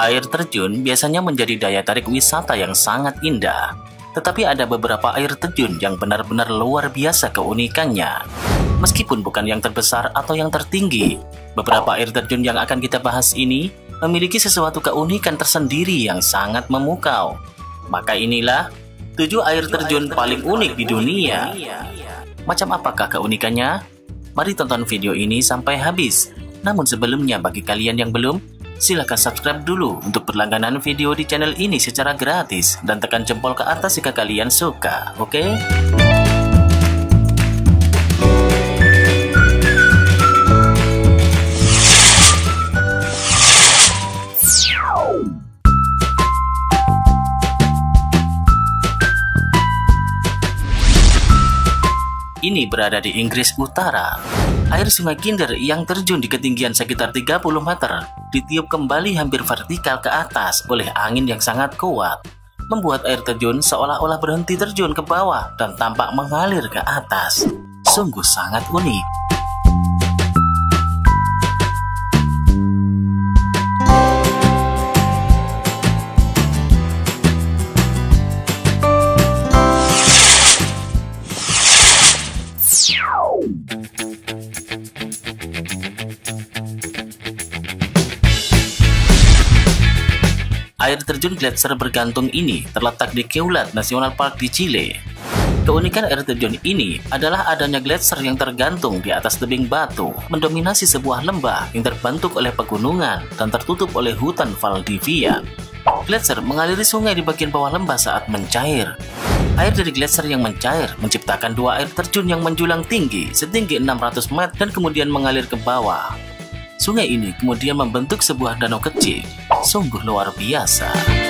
Air terjun biasanya menjadi daya tarik wisata yang sangat indah. Tetapi ada beberapa air terjun yang benar-benar luar biasa keunikannya. Meskipun bukan yang terbesar atau yang tertinggi, beberapa air terjun yang akan kita bahas ini memiliki sesuatu keunikan tersendiri yang sangat memukau. Maka inilah tujuh air terjun paling unik di dunia. Macam apakah keunikannya? Mari tonton video ini sampai habis. Namun sebelumnya bagi kalian yang belum, Silahkan subscribe dulu untuk berlangganan video di channel ini secara gratis dan tekan jempol ke atas jika kalian suka, oke? Okay? Ini berada di Inggris Utara. Air sungai Kinder yang terjun di ketinggian sekitar 30 meter ditiup kembali hampir vertikal ke atas oleh angin yang sangat kuat, membuat air terjun seolah-olah berhenti terjun ke bawah dan tampak mengalir ke atas. Sungguh sangat unik. Air terjun gletser bergantung ini terletak di Keulat National Park di Chile. Keunikan air terjun ini adalah adanya gletser yang tergantung di atas tebing batu, mendominasi sebuah lembah yang terbentuk oleh pegunungan dan tertutup oleh hutan Valdivia. Gletser mengaliri sungai di bagian bawah lembah saat mencair. Air dari gletser yang mencair menciptakan dua air terjun yang menjulang tinggi setinggi 600 meter dan kemudian mengalir ke bawah. Sungai ini kemudian membentuk sebuah danau kecil. Sungguh luar biasa.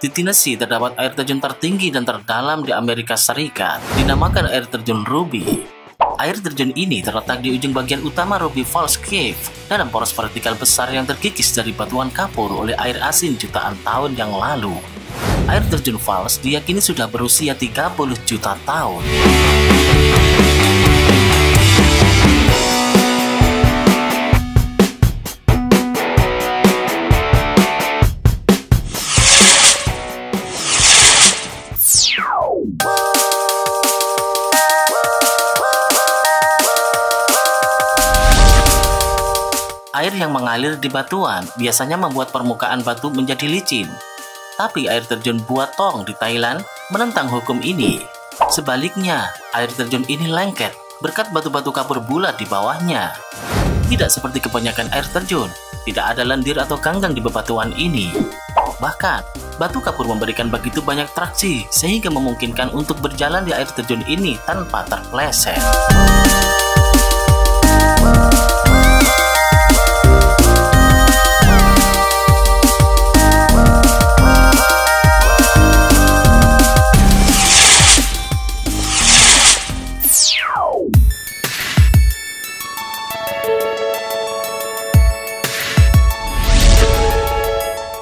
Di Tennessee terdapat air terjun tertinggi dan terdalam di Amerika Serikat, dinamakan air terjun Ruby. Air terjun ini terletak di ujung bagian utama Ruby Falls Cave, dalam poros vertikal besar yang terkikis dari batuan kapur oleh air asin jutaan tahun yang lalu. Air terjun Falls diyakini sudah berusia 30 juta tahun. Air yang mengalir di batuan biasanya membuat permukaan batu menjadi licin. Tapi air terjun Buatong di Thailand menentang hukum ini. Sebaliknya, air terjun ini lengket berkat batu-batu kapur bulat di bawahnya. Tidak seperti kebanyakan air terjun, tidak ada lendir atau ganggang di bebatuan ini. Bahkan, batu kapur memberikan begitu banyak traksi sehingga memungkinkan untuk berjalan di air terjun ini tanpa terpleset.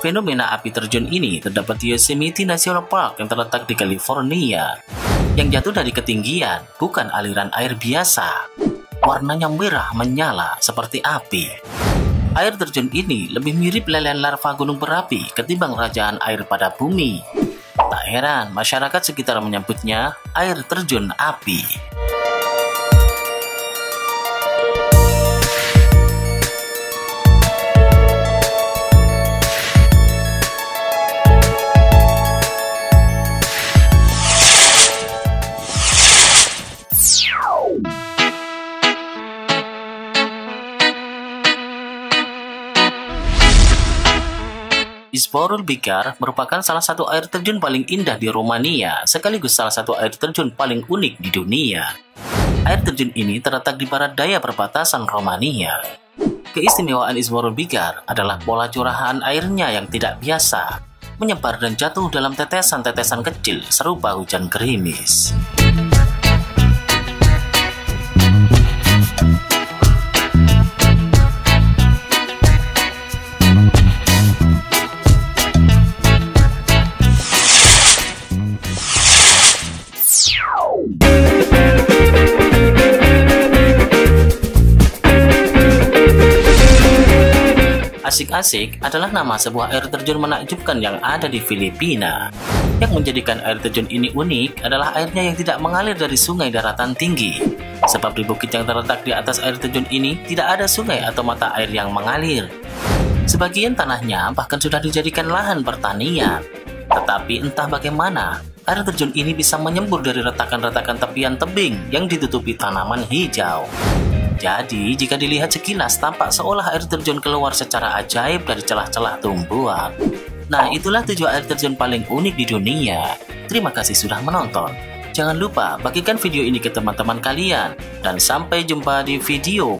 Fenomena api terjun ini terdapat di Yosemite National Park yang terletak di California. Yang jatuh dari ketinggian bukan aliran air biasa. Warnanya merah menyala seperti api. Air terjun ini lebih mirip lelehan larva gunung berapi ketimbang rajaan air pada bumi. Tak heran masyarakat sekitar menyebutnya air terjun api. Isporul Bikar merupakan salah satu air terjun paling indah di Romania, sekaligus salah satu air terjun paling unik di dunia. Air terjun ini terletak di barat daya perbatasan Romania. Keistimewaan Isporul Bikar adalah pola curahan airnya yang tidak biasa, menyebar dan jatuh dalam tetesan-tetesan kecil serupa hujan gerimis. Asik-asik adalah nama sebuah air terjun menakjubkan yang ada di Filipina. Yang menjadikan air terjun ini unik adalah airnya yang tidak mengalir dari sungai daratan tinggi. Sebab di bukit yang terletak di atas air terjun ini tidak ada sungai atau mata air yang mengalir. Sebagian tanahnya bahkan sudah dijadikan lahan pertanian. Tetapi entah bagaimana, air terjun ini bisa menyembur dari retakan-retakan tepian tebing yang ditutupi tanaman hijau. Jadi, jika dilihat sekilas, tampak seolah air terjun keluar secara ajaib dari celah-celah tumbuhan. Nah, itulah tujuh air terjun paling unik di dunia. Terima kasih sudah menonton. Jangan lupa bagikan video ini ke teman-teman kalian. Dan sampai jumpa di video